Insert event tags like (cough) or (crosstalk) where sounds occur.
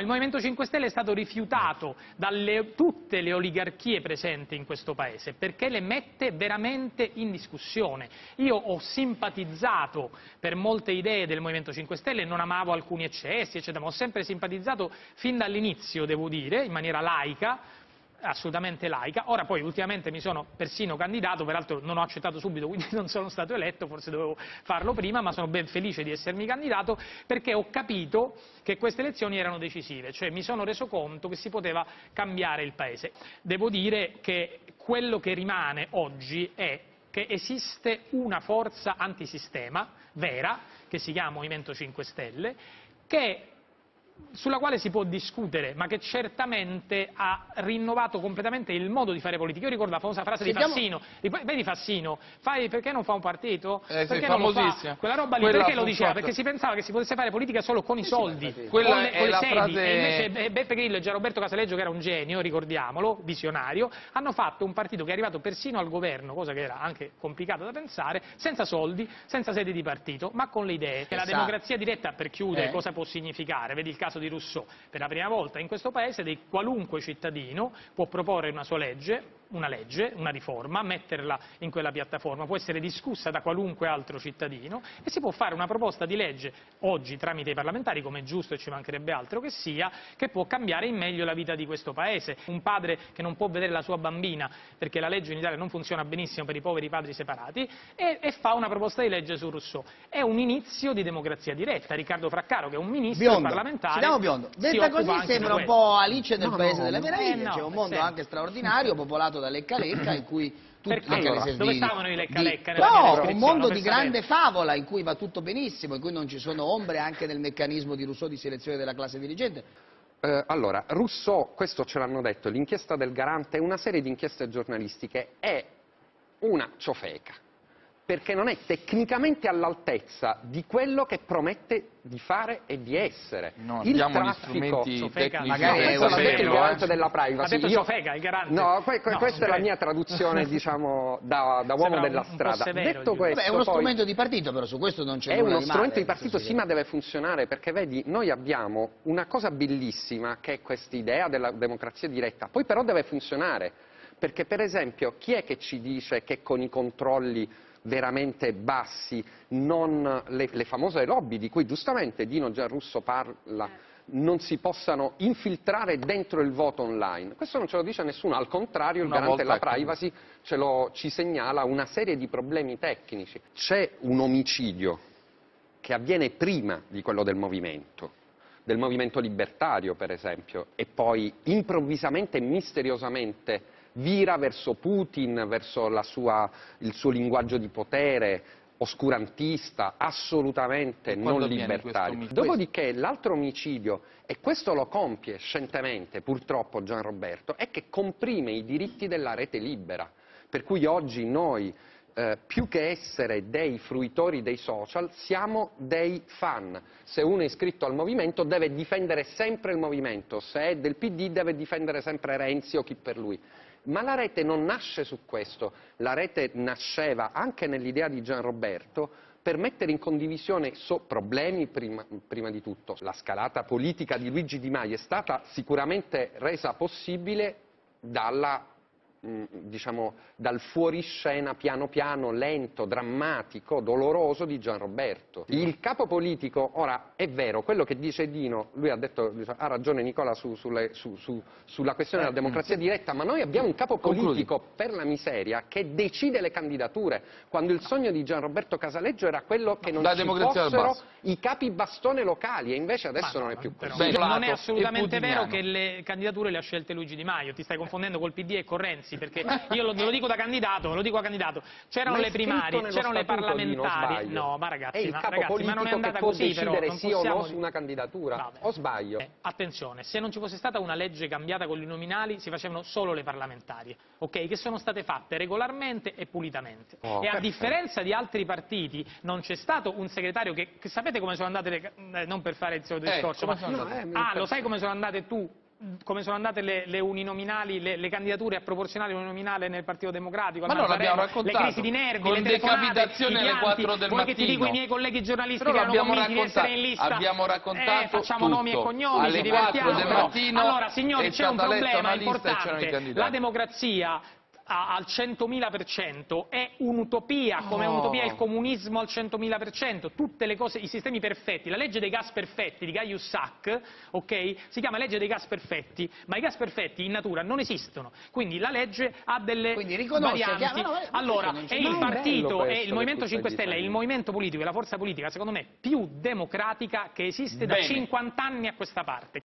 il Movimento 5 Stelle è stato rifiutato da tutte le oligarchie presenti in questo Paese perché le mette veramente in discussione. Io ho simpatizzato per molte idee del Movimento 5 Stelle, non amavo alcuni eccessi, eccetera, ma ho sempre simpatizzato fin dall'inizio, devo dire, in maniera laica, assolutamente laica. Ora poi ultimamente mi sono persino candidato, peraltro non ho accettato subito, quindi (laughs) non sono stato eletto, forse dovevo farlo prima, ma sono ben felice di essermi candidato perché ho capito che queste elezioni erano decisive, cioè mi sono reso conto che si poteva cambiare il Paese. Devo dire che quello che rimane oggi è che esiste una forza antisistema vera, che si chiama Movimento 5 Stelle, che sulla quale si può discutere, ma che certamente ha rinnovato completamente il modo di fare politica. Io ricordo la famosa frase di Fassino, vedi Fassino, fai, perché non fa un partito? Eh, perché sì, non lo fa? Quella roba lì, Quella perché lo diceva? Perché si pensava che si potesse fare politica solo con i soldi, con Quella le, con le sedi. frase- E invece Beppe Grillo e Gianroberto Casaleggio, che era un genio, ricordiamolo, visionario, hanno fatto un partito che è arrivato persino al governo, cosa che era anche complicata da pensare, senza soldi, senza sedi di partito, ma con le idee. E la Esatto. democrazia diretta, per chiudere, Eh. cosa può significare? Vedi il caso di Rousseau. Per la prima volta in questo paese qualunque cittadino può proporre una sua legge, una legge, una riforma, metterla in quella piattaforma, può essere discussa da qualunque altro cittadino e si può fare una proposta di legge oggi tramite i parlamentari, come è giusto e ci mancherebbe altro che sia, che può cambiare in meglio la vita di questo paese. Un padre che non può vedere la sua bambina perché la legge in Italia non funziona benissimo per i poveri padri separati e, e fa una proposta di legge su Rousseau. È un inizio di democrazia diretta. Riccardo Fraccaro, che è un ministro Biondo, parlamentare, Ci diamo biondo. si Detta occupa così sembra un questo. po' Alice nel No, Paese no, delle Meraviglie, eh, no, c'è un mondo sì. anche straordinario, popolato da lecca lecca, in cui tutti Perché? lecca Allora, dove stavano i lecca di- lecca mia No, un mondo di grande favola in cui va tutto benissimo, in cui non ci sono ombre anche nel meccanismo di Rousseau di selezione della classe dirigente. Eh, allora, Rousseau, questo ce l'hanno detto, l'inchiesta del Garante una serie di inchieste giornalistiche è una ciofeca, perché non è tecnicamente all'altezza di quello che promette di fare e di essere. No, il traffico... strumenti Sofeca. tecnici Magari è detto il saperlo, garante eh. della privacy. Ha detto Io- Ciofeca, il garante. No, que- que- No, questa è la mia traduzione, (laughs) diciamo, da, da uomo Sembra della strada. severo, Detto questo, Vabbè, è uno poi- strumento di partito, però su questo non c'è è nulla uno di male. strumento di partito, Sì, sì, ma deve funzionare, perché vedi, noi abbiamo una cosa bellissima che è questa idea della democrazia diretta, poi però deve funzionare, perché per esempio chi è che ci dice che con i controlli veramente bassi, non le, le famose lobby di cui giustamente Dino Gianrusso parla, non si possano infiltrare dentro il voto online. Questo non ce lo dice nessuno, al contrario il Una garante della privacy ce lo- ci segnala una serie di problemi tecnici. C'è un omicidio che avviene prima di quello del movimento, del movimento libertario per esempio, e poi improvvisamente e misteriosamente vira verso Putin, verso sua- il suo linguaggio di potere oscurantista, assolutamente non libertario. Dopodiché l'altro omicidio, e questo lo compie scientemente purtroppo Gian Roberto, è che comprime i diritti della rete libera. Per cui oggi noi, eh, più che essere dei fruitori dei social, siamo dei fan. Se uno è iscritto al movimento deve difendere sempre il movimento, se è del PD deve difendere sempre Renzi o chi per lui. Ma la rete non nasce su questo, la rete nasceva anche nell'idea di Gian Roberto per mettere in condivisione so- problemi prima, prima di tutto. La scalata politica di Luigi Di Maio è stata sicuramente resa possibile dalla, diciamo, dal fuoriscena piano piano, lento, drammatico, doloroso di Gian Roberto. Il capo politico, ora è vero, quello che dice Dino, lui ha detto, ha ragione Nicola su- sulle- su- su- sulla questione della democrazia diretta, ma noi abbiamo un capo Concludi. politico per la miseria che decide le candidature, quando il sogno di Gian Roberto Casaleggio era quello che non La ci fossero i capi bastone locali e invece adesso Ma non no, è più però così. Beh, non è assolutamente vero che le candidature le ha scelte Luigi Di Maio, ti stai confondendo col PD e con Renzi, perché io lo, lo dico da candidato, lo dico da candidato, c'erano le primarie, c'erano le parlamentari, no ma ragazzi, ma, ragazzi, ma non è andata così però, non sì o no possiamo... su una candidatura, Vabbè. o sbaglio? Eh, attenzione, se non ci fosse stata una legge cambiata con i nominali si facevano solo le parlamentari, ok? Che sono state fatte regolarmente e pulitamente. Oh, e a perfetto. differenza di altri partiti non c'è stato un segretario che, che sapete come sono andate le... eh, non per fare il solito Eh, discorso, come ma... sono andate? ah, lo sai come sono andate tu come sono andate le, le uninominali, le, le candidature a proporzionale uninominale nel Partito Democratico, Ma al no, l'abbiamo Mazzarello, le raccontato. crisi di nervi, Con le telefonate, decapitazione i alle pianti. 4 del Vuoi che ti dico i mattino? miei colleghi giornalisti Però che erano l'abbiamo convinti di essere raccontato- in lista? abbiamo raccontato eh, facciamo tutto. nomi e cognomi, Alle ci 4 divertiamo. del mattino allora, signori, c'è un problema importante. La democrazia a- al 100.000% è un'utopia, come è Oh. un'utopia il comunismo al 100.000%, tutte le cose, i sistemi perfetti, la legge dei gas perfetti di Gaius Sack, ok? Si chiama legge dei gas perfetti, ma i gas perfetti in natura non esistono, quindi la legge ha delle varianti. ma no, allora, è il partito, è il Movimento tu 5 stai Stelle, è il movimento politico, è la forza politica, secondo me, più democratica che esiste da Bene. 50 anni a questa parte.